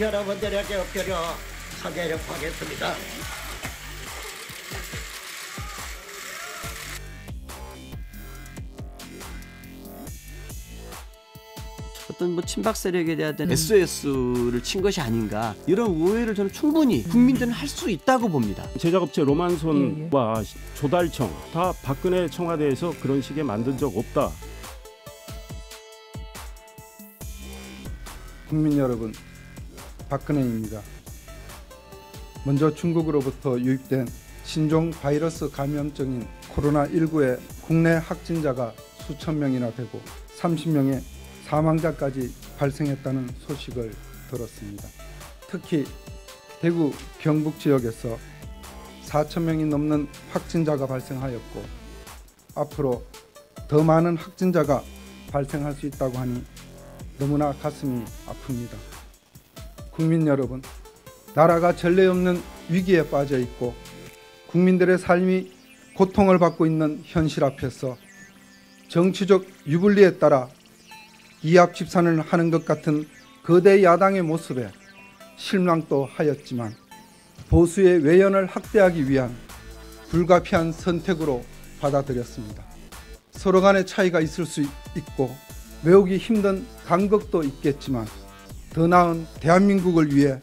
여러분들에게 엎드려 사죄를 하겠습니다. 어떤 뭐 친박 세력에 대한 SOS를 친 것이 아닌가 이런 오해를 저는 충분히 국민들은 할 수 있다고 봅니다. 제작업체 로만손과 조달청 다 박근혜 청와대에서 그런 식의 만든 적 없다. 국민 여러분, 박근혜입니다. 먼저 중국으로부터 유입된 신종 바이러스 감염증인 코로나19의 국내 확진자가 수천 명이나 되고 30명의 사망자까지 발생했다는 소식을 들었습니다. 특히 대구 경북 지역에서 4천 명이 넘는 확진자가 발생하였고 앞으로 더 많은 확진자가 발생할 수 있다고 하니 너무나 가슴이 아픕니다. 국민 여러분, 나라가 전례 없는 위기에 빠져 있고 국민들의 삶이 고통을 받고 있는 현실 앞에서 정치적 유불리에 따라 이합 집산을 하는 것 같은 거대 야당의 모습에 실망도 하였지만 보수의 외연을 확대하기 위한 불가피한 선택으로 받아들였습니다. 서로 간의 차이가 있을 수 있고 외우기 힘든 간극도 있겠지만 더 나은 대한민국을 위해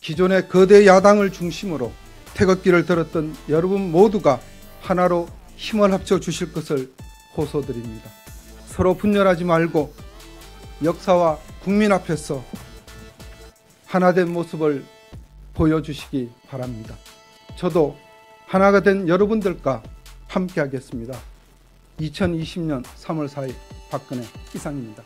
기존의 거대 야당을 중심으로 태극기를 들었던 여러분 모두가 하나로 힘을 합쳐 주실 것을 호소드립니다. 서로 분열하지 말고 역사와 국민 앞에서 하나된 모습을 보여주시기 바랍니다. 저도 하나가 된 여러분들과 함께 하겠습니다. 2020년 3월 4일 박근혜 이상입니다.